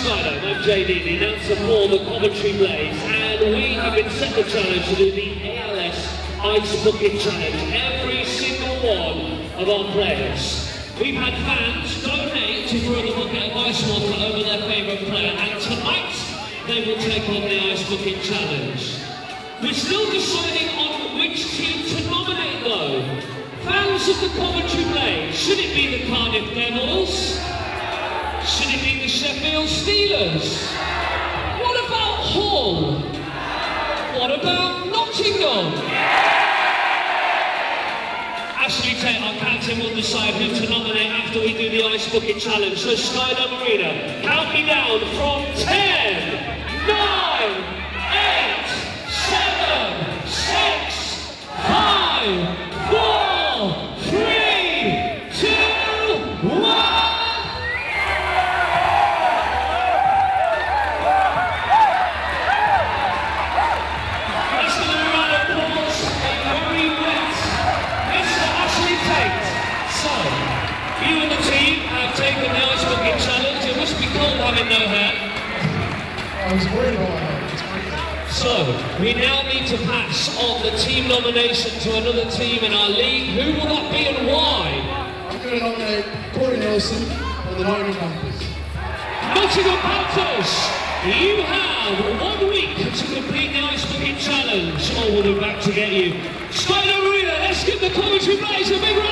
Slido, I'm JD, the announcer for the Coventry Blaze, and we have been set the challenge to do the ALS Ice Bucket Challenge. Every single one of our players. We've had fans donate to throw the bucket of ice water over their favourite player, and tonight they will take on the Ice Bucket Challenge. We're still deciding on which team to nominate though. Fans of the Coventry Blaze, should it be the Cardiff Devils? Should it be the Sheffield Steelers? What about Hull? What about Nottingham? Ashley Tait, our captain, will decide who to nominate after we do the Ice Bucket Challenge. So Sky Dome Arena, count me down from 10, I was worried about my hair. It's pretty So, we now need to pass on the team nomination to another team in our league. Who will that be and why? I'm going to nominate Corey Neilson for the Nottingham Panthers. Nottingham Panthers, you have one week to complete the ice bucket challenge, or we'll be back to get you. Sky Dome Arena, let's give the Coventry Blaze a big round